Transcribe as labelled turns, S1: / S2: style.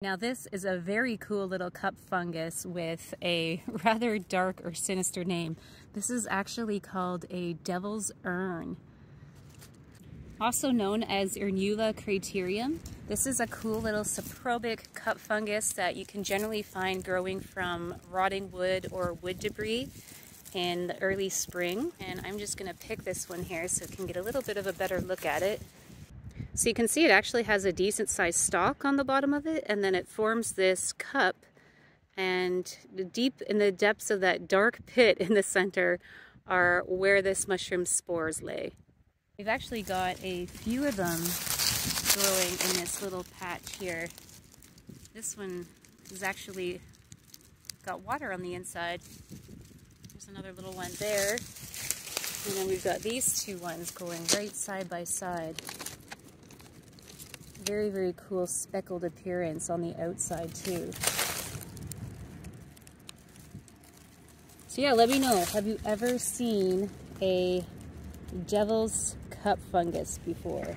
S1: Now this is a very cool little cup fungus with a rather dark or sinister name. This is actually called a devil's urn. Also known as Urnula craterium. This is a cool little saprobic cup fungus that you can generally find growing from rotting wood or wood debris in the early spring. And I'm just gonna pick this one here so you can get a little bit of a better look at it. So you can see it actually has a decent sized stalk on the bottom of it and then it forms this cup and deep in the depths of that dark pit in the center are where this mushroom spores lay. We've actually got a few of them growing in this little patch here. This one has actually got water on the inside. There's another little one there. And then we've got these two ones going right side by side very, very cool speckled appearance on the outside too. So yeah, let me know. Have you ever seen a devil's cup fungus before?